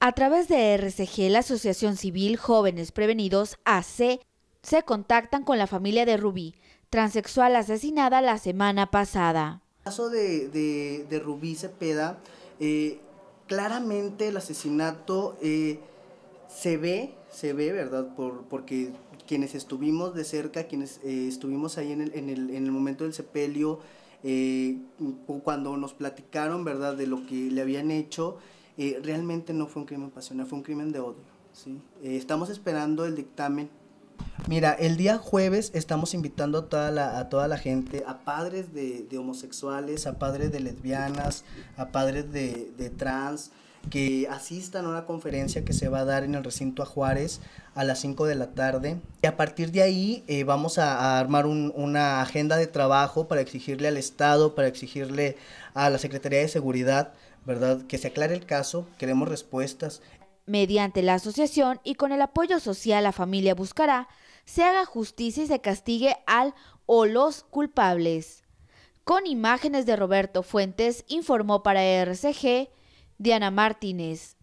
A través de RCG, la Asociación Civil Jóvenes Prevenidos AC, se contactan con la familia de Rubí, transexual asesinada la semana pasada. El caso de, Rubí Cepeda, eh, claramente el asesinato eh, se ve, se ve, ¿verdad? Por, porque quienes estuvimos de cerca, quienes eh, estuvimos ahí en el, en, el, en el, momento del sepelio, eh, cuando nos platicaron, ¿verdad?, de lo que le habían hecho, eh, realmente no fue un crimen pasional, fue un crimen de odio. ¿sí? estamos esperando el dictamen. Mira, el día jueves estamos invitando a toda la, a toda la gente, a padres de, de homosexuales, a padres de lesbianas, a padres de, de trans, que asistan a una conferencia que se va a dar en el recinto a Juárez a las 5 de la tarde. Y a partir de ahí eh, vamos a, armar una agenda de trabajo para exigirle al Estado, para exigirle a la Secretaría de Seguridad, ¿verdad? Que se aclare el caso, queremos respuestas. Mediante la asociación y con el apoyo social La Familia Buscará, se haga justicia y se castigue al o los culpables. Con imágenes de Roberto Fuentes, informó para RCG Diana Martínez.